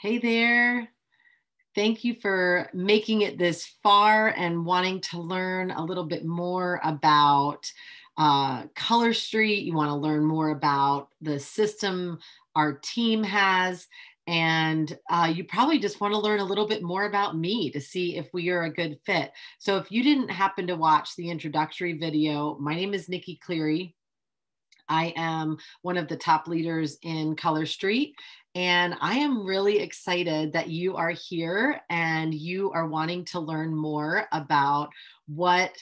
Hey there. Thank you for making it this far and wanting to learn a little bit more about uh, Color Street. You want to learn more about the system our team has. And uh, you probably just want to learn a little bit more about me to see if we are a good fit. So, if you didn't happen to watch the introductory video, my name is Nikki Cleary. I am one of the top leaders in Color Street. And I am really excited that you are here and you are wanting to learn more about what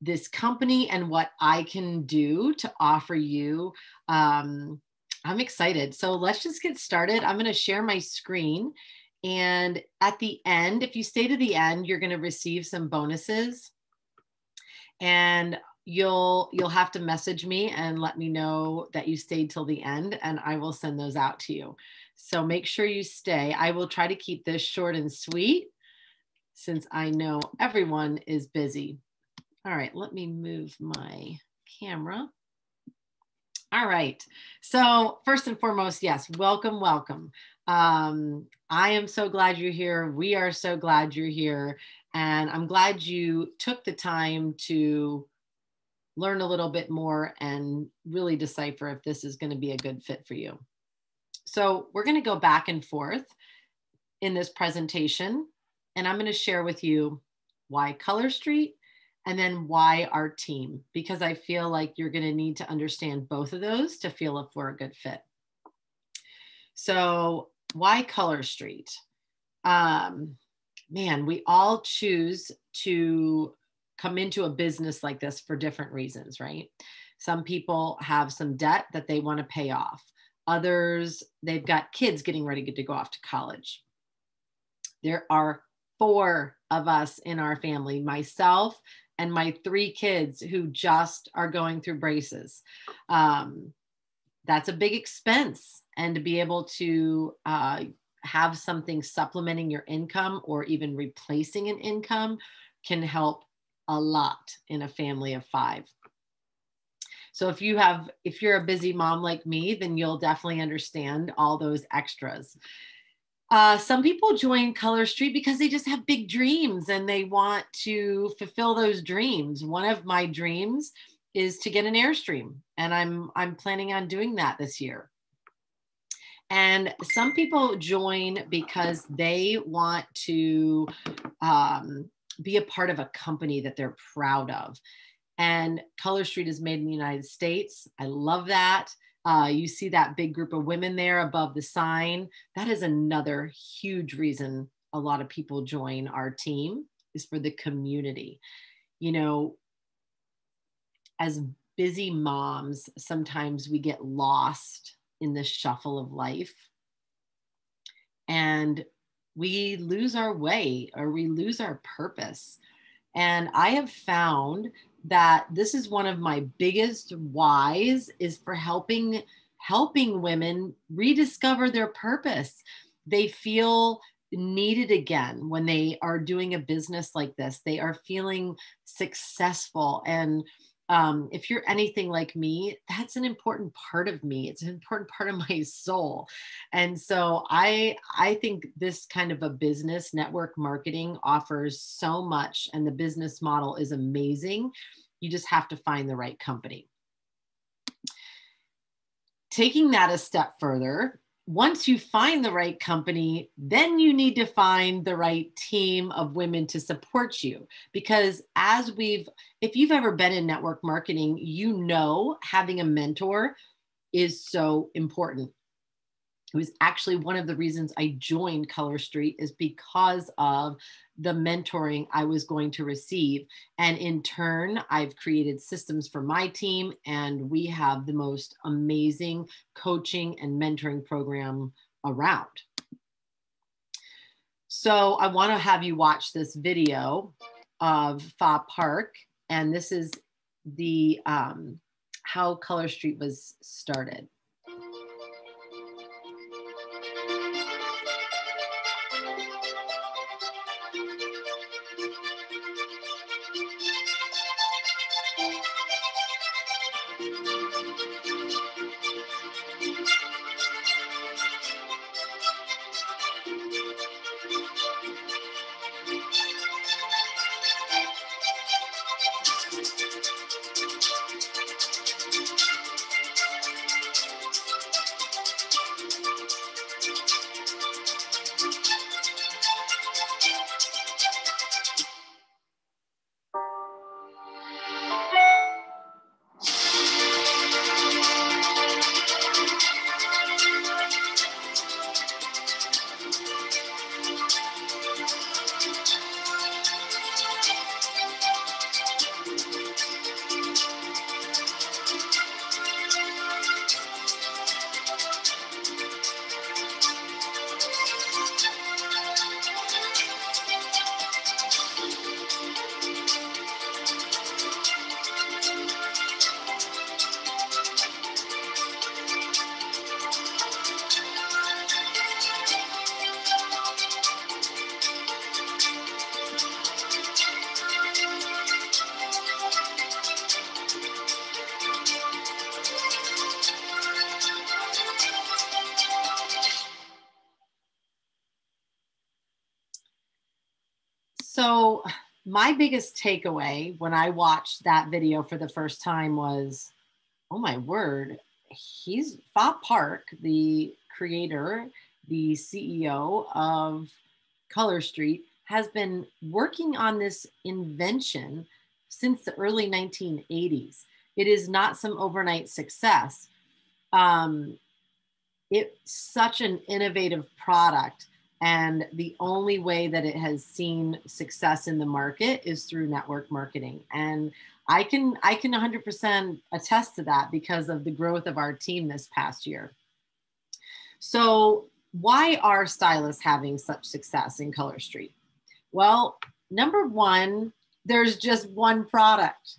this company and what I can do to offer you. Um, I'm excited. So let's just get started. I'm going to share my screen. And at the end, if you stay to the end, you're going to receive some bonuses. And you'll you'll have to message me and let me know that you stayed till the end and I will send those out to you. So make sure you stay. I will try to keep this short and sweet since I know everyone is busy. All right, let me move my camera. All right. So, first and foremost, yes, welcome, welcome. Um, I am so glad you're here. We are so glad you're here. And I'm glad you took the time to learn a little bit more and really decipher if this is going to be a good fit for you. So we're going to go back and forth in this presentation, and I'm going to share with you why Color Street and then why our team, because I feel like you're going to need to understand both of those to feel if we're a good fit. So, why Color Street? Um, man, we all choose to come into a business like this for different reasons, right? Some people have some debt that they want to pay off. Others, they've got kids getting ready to go off to college. There are four of us in our family myself and my three kids who just are going through braces. Um, that's a big expense. And to be able to uh, have something supplementing your income or even replacing an income can help a lot in a family of five. So if you have, if you're a busy mom like me, then you'll definitely understand all those extras. Uh, some people join Color Street because they just have big dreams and they want to fulfill those dreams. One of my dreams is to get an Airstream, and I'm I'm planning on doing that this year. And some people join because they want to um, be a part of a company that they're proud of. And Color Street is made in the United States. I love that. Uh, you see that big group of women there above the sign. That is another huge reason a lot of people join our team is for the community. You know, as busy moms, sometimes we get lost in the shuffle of life. And we lose our way or we lose our purpose. And I have found that this is one of my biggest whys is for helping helping women rediscover their purpose. They feel needed again when they are doing a business like this. They are feeling successful and um, if you're anything like me, that's an important part of me. It's an important part of my soul. And so I I think this kind of a business network marketing offers so much and the business model is amazing. You just have to find the right company. Taking that a step further, once you find the right company, then you need to find the right team of women to support you. Because as we've, if you've ever been in network marketing, you know having a mentor is so important it was actually one of the reasons I joined Color Street is because of the mentoring I was going to receive. And in turn, I've created systems for my team, and we have the most amazing coaching and mentoring program around. So I want to have you watch this video of Fa Park, and this is the um, how Color Street was started. My biggest takeaway when I watched that video for the first time was oh my word, he's Fa Park, the creator, the CEO of Color Street, has been working on this invention since the early 1980s. It is not some overnight success. Um, it's such an innovative product. And the only way that it has seen success in the market is through network marketing. And I can I can 100% attest to that because of the growth of our team this past year. So, why are stylists having such success in Color Street? Well, number one, there's just one product.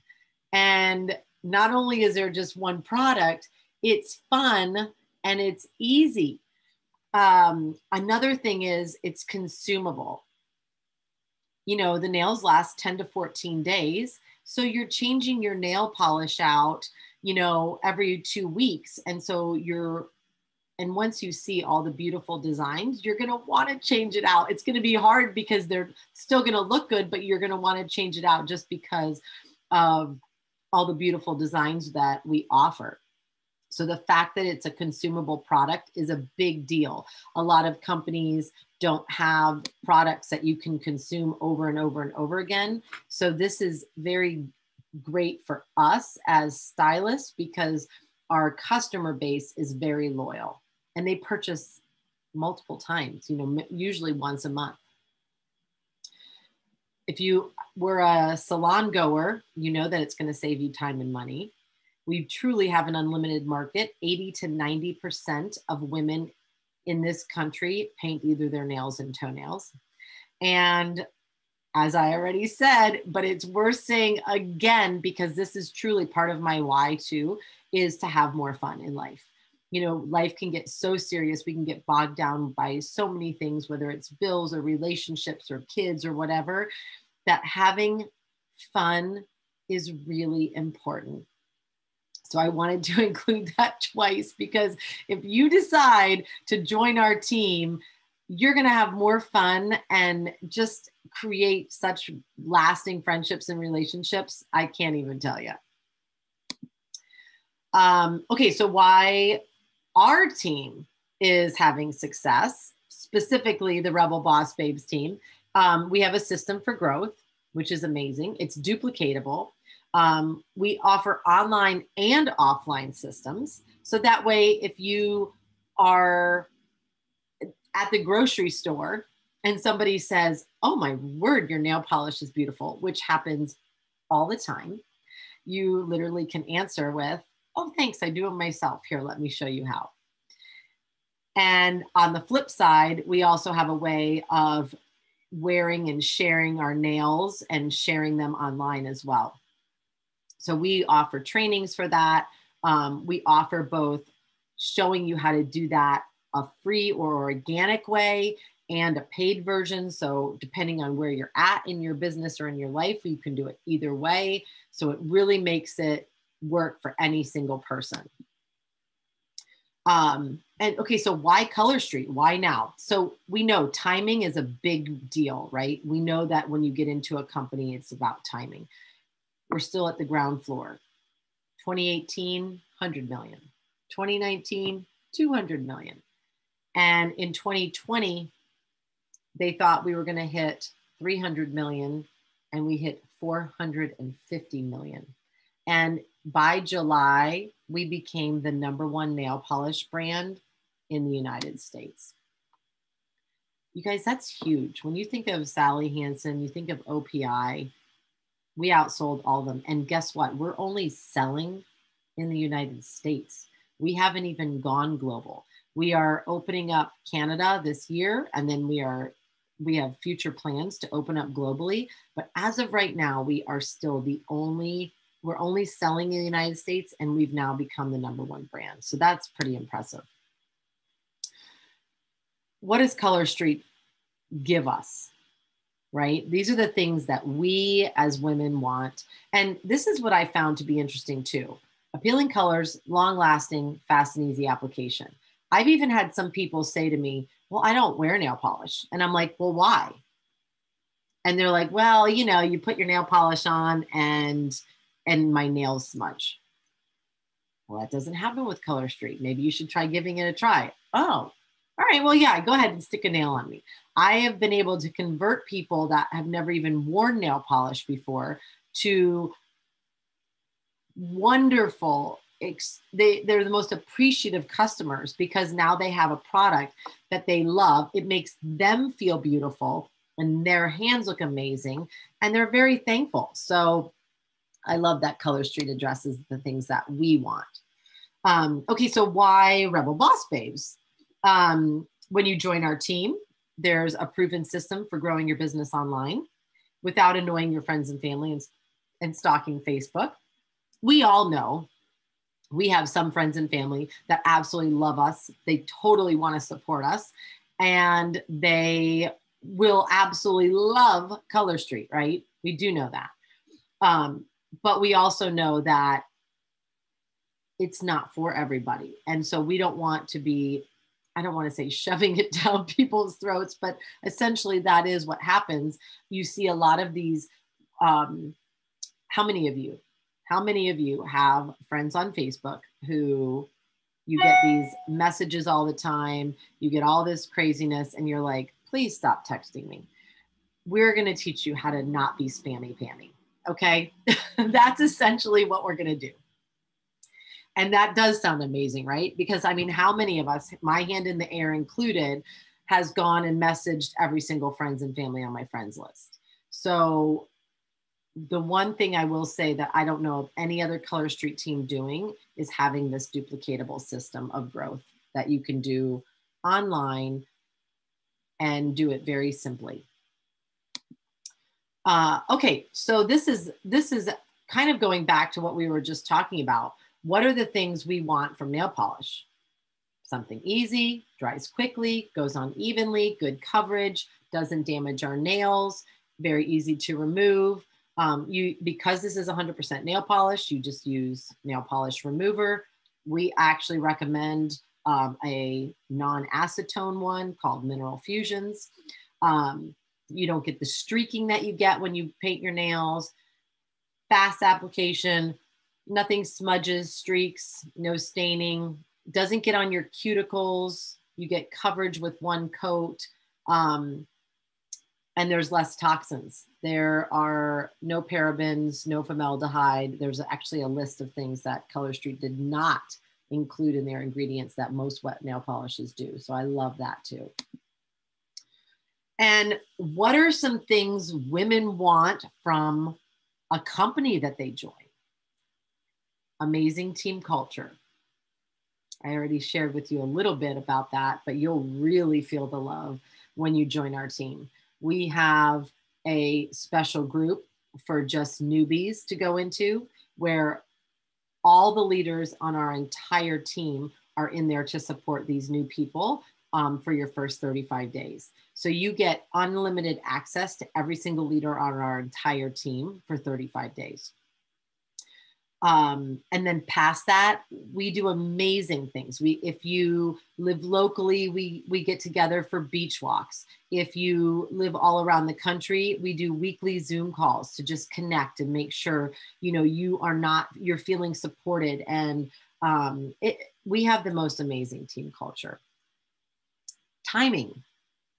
And not only is there just one product, it's fun and it's easy. Um, another thing is it's consumable. You know, the nails last 10 to 14 days. So you're changing your nail polish out, you know, every two weeks. And so you're, and once you see all the beautiful designs, you're going to want to change it out. It's going to be hard because they're still going to look good, but you're going to want to change it out just because of all the beautiful designs that we offer. So the fact that it's a consumable product is a big deal. A lot of companies don't have products that you can consume over and over and over again. So this is very great for us as stylists because our customer base is very loyal and they purchase multiple times, you know, usually once a month. If you were a salon goer, you know that it's going to save you time and money. We truly have an unlimited market. 80 to 90% of women in this country paint either their nails and toenails. And as I already said, but it's worth saying again because this is truly part of my why too, is to have more fun in life. You know, life can get so serious. We can get bogged down by so many things, whether it's bills or relationships or kids or whatever, that having fun is really important. So I wanted to include that twice because if you decide to join our team, you're going to have more fun and just create such lasting friendships and relationships. I can't even tell you. Um, okay, so why our team is having success, specifically the Rebel Boss Babes team. Um, we have a system for growth, which is amazing. It's duplicatable. Um, we offer online and offline systems. So that way, if you are at the grocery store and somebody says, Oh my word, your nail polish is beautiful, which happens all the time, you literally can answer with, Oh, thanks, I do it myself. Here, let me show you how. And on the flip side, we also have a way of wearing and sharing our nails and sharing them online as well. So we offer trainings for that. Um, we offer both showing you how to do that a free or organic way and a paid version. So depending on where you're at in your business or in your life, you can do it either way. So it really makes it work for any single person. Um, and okay, so why Color Street? Why now? So we know timing is a big deal, right? We know that when you get into a company, it's about timing we're still at the ground floor. 2018, 100 million. 2019, 200 million. And in 2020, they thought we were going to hit 300 million and we hit 450 million. And by July, we became the number one nail polish brand in the United States. You guys, that's huge. When you think of Sally Hansen, you think of OPI, we outsold all of them. And guess what? We're only selling in the United States. We haven't even gone global. We are opening up Canada this year, and then we are we have future plans to open up globally. But as of right now, we are still the only we're only selling in the United States, and we've now become the number one brand. So that's pretty impressive. What does Color Street give us? Right? These are the things that we as women want. And this is what I found to be interesting too appealing colors, long lasting, fast and easy application. I've even had some people say to me, Well, I don't wear nail polish. And I'm like, Well, why? and they're like, well, you know, you put your nail polish on and and my nails smudge. Well, that doesn't happen with Color Street. Maybe you should try giving it a try. Oh, all right. Well, yeah, go ahead and stick a nail on me. I have been able to convert people that have never even worn nail polish before to wonderful they they're the most appreciative customers because now they have a product that they love it makes them feel beautiful and their hands look amazing and they're very thankful so i love that color street addresses the things that we want um, okay so why rebel boss babes um, when you join our team there's a proven system for growing your business online without annoying your friends and family and, and stalking facebook we all know we have some friends and family that absolutely love us. They totally want to support us and they will absolutely love Color Street, right? We do know that. Um, but we also know that it's not for everybody. And so we don't want to be, I don't want to say shoving it down people's throats, but essentially that is what happens. You see a lot of these. Um, how many of you how many of you have friends on Facebook who you get these messages all the time, you get all this craziness, and you're like, please stop texting me. We're going to teach you how to not be spammy pammy. Okay. That's essentially what we're going to do. And that does sound amazing, right? Because I mean, how many of us, my hand in the air included, has gone and messaged every single friends and family on my friends list? So the one thing I will say that I don't know of any other Color Street team doing is having this duplicatable system of growth that you can do online and do it very simply. Uh, okay, so this is this is kind of going back to what we were just talking about. What are the things we want from nail polish? Something easy, dries quickly, goes on evenly, good coverage, doesn't damage our nails, very easy to remove, um, you because this is 100% nail polish, you just use nail polish remover. We actually recommend um, a non-acetone one called Mineral Fusions. Um, you don't get the streaking that you get when you paint your nails. Fast application, nothing smudges, streaks, no staining, doesn't get on your cuticles. You get coverage with one coat. Um, and there's less toxins. There are no parabens, no formaldehyde. There's actually a list of things that Color Street did not include in their ingredients that most wet nail polishes do. So I love that too. And what are some things women want from a company that they join? Amazing team culture. I already shared with you a little bit about that, but you'll really feel the love when you join our team we have a special group for just newbies to go into where all the leaders on our entire team are in there to support these new people um, for your first 35 days. So you get unlimited access to every single leader on our entire team for 35 days. Um, and then past that, we do amazing things. We, if you live locally, we we get together for beach walks. If you live all around the country, we do weekly Zoom calls to just connect and make sure you know you are not you're feeling supported. And um, it, we have the most amazing team culture. Timing,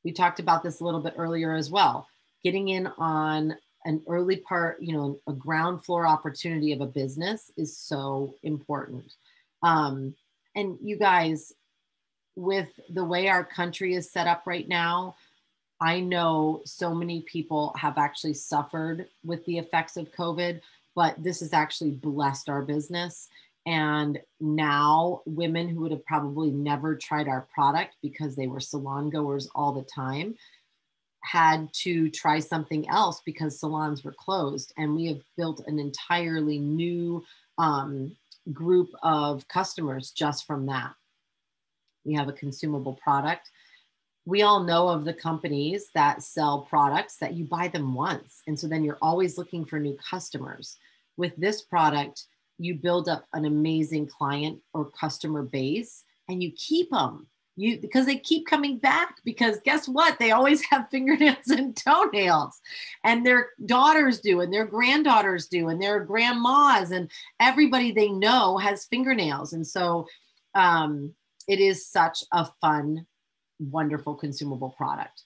we talked about this a little bit earlier as well. Getting in on an early part, you know, a ground floor opportunity of a business is so important. Um, and you guys, with the way our country is set up right now, I know so many people have actually suffered with the effects of COVID, but this has actually blessed our business. And now, women who would have probably never tried our product because they were salon goers all the time had to try something else because salons were closed. And we have built an entirely new um, group of customers just from that. We have a consumable product. We all know of the companies that sell products that you buy them once. And so then you're always looking for new customers. With this product, you build up an amazing client or customer base and you keep them you because they keep coming back because guess what? They always have fingernails and toenails. And their daughters do and their granddaughters do and their grandmas and everybody they know has fingernails. And so um, it is such a fun wonderful consumable product.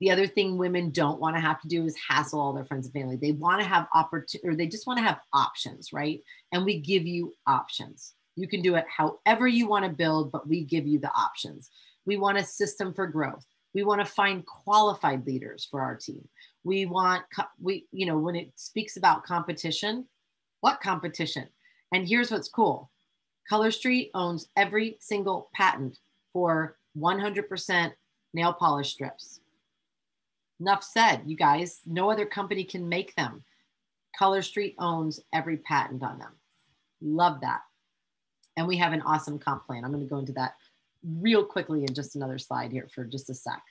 The other thing women don't want to have to do is hassle all their friends and family. They want to have opportunity or they just want to have options right? And we give you options you can do it however you want to build, but we give you the options. We want a system for growth. We want to find qualified leaders for our team. We want, we, you know, when it speaks about competition, what competition? And here's what's cool Color Street owns every single patent for 100% nail polish strips. Enough said, you guys. No other company can make them. Color Street owns every patent on them. Love that. And we have an awesome comp plan. I'm going to go into that real quickly in just another slide here for just a sec.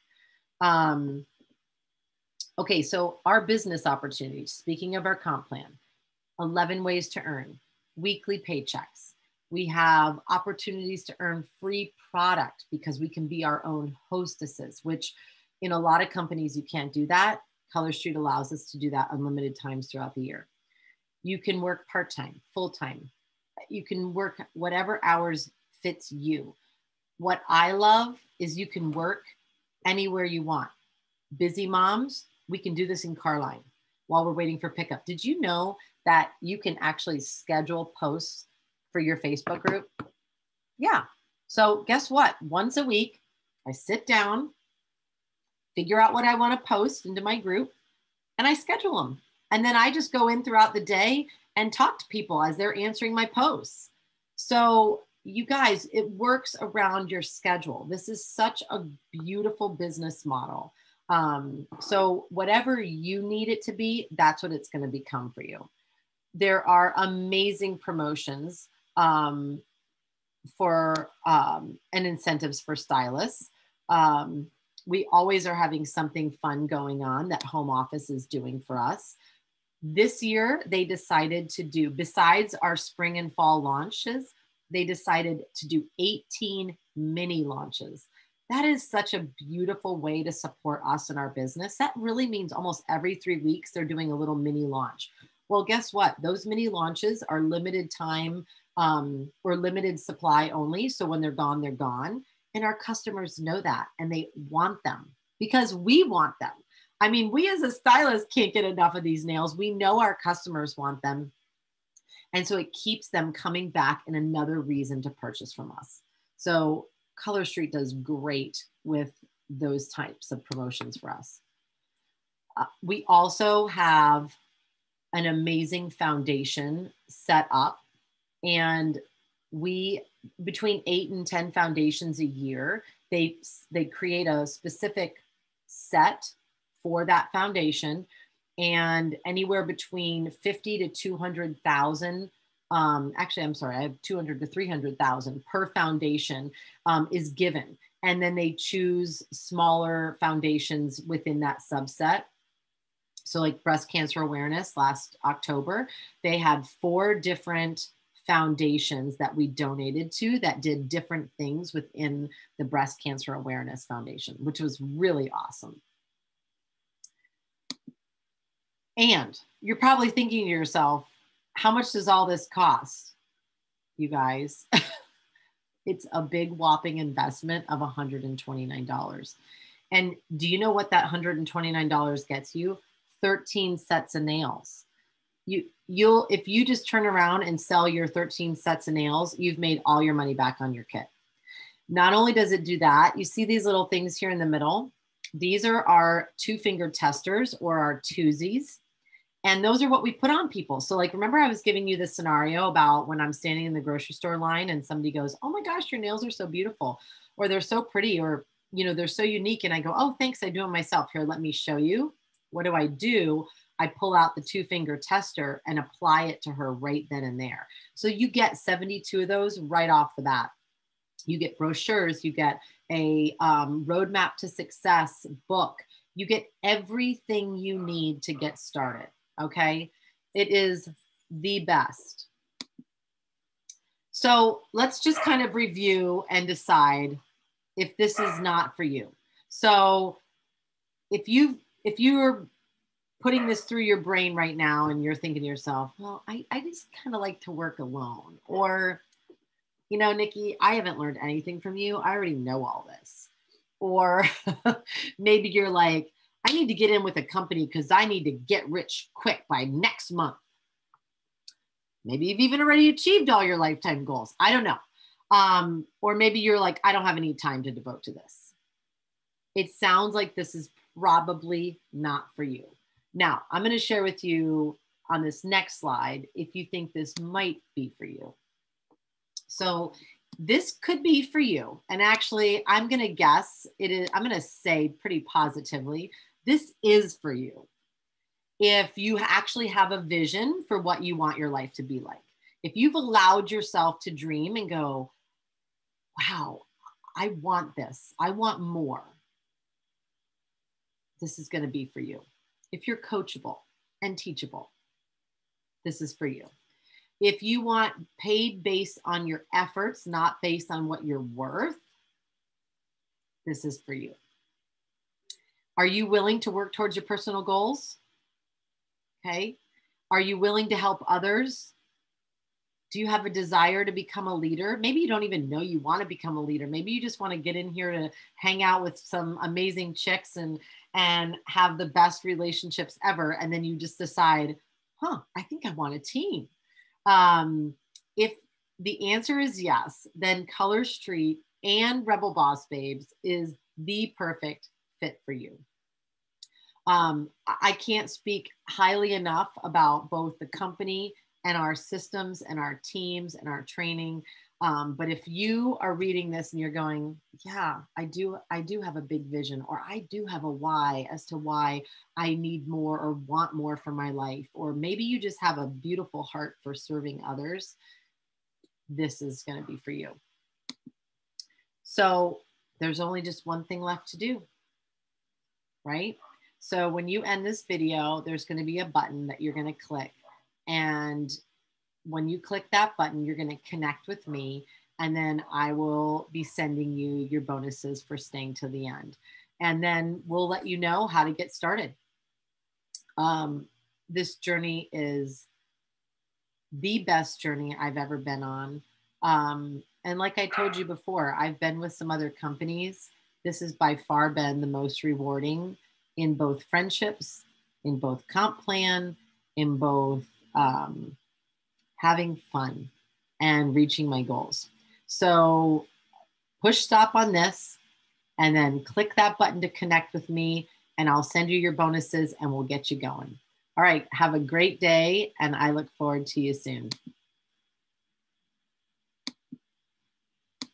Um, okay, so our business opportunities, speaking of our comp plan, 11 ways to earn, weekly paychecks. We have opportunities to earn free product because we can be our own hostesses, which in a lot of companies you can't do that. Color Street allows us to do that unlimited times throughout the year. You can work part time, full time, you can work whatever hours fits you. What I love is you can work anywhere you want. Busy moms, we can do this in Carline while we're waiting for pickup. Did you know that you can actually schedule posts for your Facebook group? Yeah. So, guess what? Once a week, I sit down, figure out what I want to post into my group, and I schedule them. And then I just go in throughout the day and talk to people as they're answering my posts. So, you guys, it works around your schedule. This is such a beautiful business model. Um, so, whatever you need it to be, that's what it's going to become for you. There are amazing promotions um, for um, and incentives for stylists. Um, we always are having something fun going on that home office is doing for us. This year, they decided to do, besides our spring and fall launches, they decided to do 18 mini launches. That is such a beautiful way to support us in our business. That really means almost every three weeks they're doing a little mini launch. Well, guess what? Those mini launches are limited time um, or limited supply only. So when they're gone, they're gone. And our customers know that and they want them because we want them. I mean, we as a stylist can't get enough of these nails. We know our customers want them. And so it keeps them coming back and another reason to purchase from us. So Color Street does great with those types of promotions for us. Uh, we also have an amazing foundation set up and we between 8 and 10 foundations a year they they create a specific set for that foundation. And anywhere between 50 to 200,000 um, actually I'm sorry I have 200 to 300,000 per foundation um, is given. And then they choose smaller foundations within that subset. So like breast cancer awareness last October they had four different foundations that we donated to that did different things within the breast cancer awareness foundation which was really awesome and you're probably thinking to yourself, how much does all this cost? You guys, it's a big whopping investment of $129. And do you know what that $129 gets you? 13 sets of nails. You you'll if you just turn around and sell your 13 sets of nails, you've made all your money back on your kit. Not only does it do that, you see these little things here in the middle. These are our two finger testers or our twosies. And those are what we put on people. So, like, remember, I was giving you the scenario about when I'm standing in the grocery store line and somebody goes, Oh my gosh, your nails are so beautiful, or they're so pretty, or, you know, they're so unique. And I go, Oh, thanks. I do them myself. Here, let me show you. What do I do? I pull out the two finger tester and apply it to her right then and there. So, you get 72 of those right off the bat. You get brochures, you get a um, roadmap to success book, you get everything you need to get started. Okay. It is the best. So let's just kind of review and decide if this is not for you. So if you if you're putting this through your brain right now and you're thinking to yourself, well, I, I just kind of like to work alone. Or, you know, Nikki, I haven't learned anything from you. I already know all this. Or maybe you're like, I need to get in with a company because I need to get rich quick by next month. Maybe you've even already achieved all your lifetime goals. I don't know. Um, or maybe you're like, I don't have any time to devote to this. It sounds like this is probably not for you. Now, I'm going to share with you on this next slide if you think this might be for you. So, this could be for you. And actually, I'm going to guess it is, I'm going to say pretty positively, this is for you. If you actually have a vision for what you want your life to be like, if you've allowed yourself to dream and go, wow, I want this, I want more, this is going to be for you. If you're coachable and teachable, this is for you. If you want paid based on your efforts, not based on what you're worth, this is for you. Are you willing to work towards your personal goals? Okay. Are you willing to help others? Do you have a desire to become a leader? Maybe you don't even know you want to become a leader. Maybe you just want to get in here to hang out with some amazing chicks and and have the best relationships ever and then you just decide, "Huh, I think I want a team." Um, if the answer is yes, then Color Street and Rebel Boss Babes is the perfect fit for you. Um, I can't speak highly enough about both the company and our systems and our teams and our training. Um, but if you are reading this and you're going, yeah, I do, I do have a big vision, or I do have a why as to why I need more or want more for my life, or maybe you just have a beautiful heart for serving others, this is going to be for you. So there's only just one thing left to do, right? So when you end this video, there's going to be a button that you're going to click and when you click that button, you're going to connect with me, and then I will be sending you your bonuses for staying to the end. And then we'll let you know how to get started. Um, this journey is the best journey I've ever been on. Um, and like I told you before, I've been with some other companies. This has by far been the most rewarding in both friendships, in both comp plan, in both um, having fun and reaching my goals. So push stop on this and then click that button to connect with me and I'll send you your bonuses and we'll get you going. All right, have a great day and I look forward to you soon.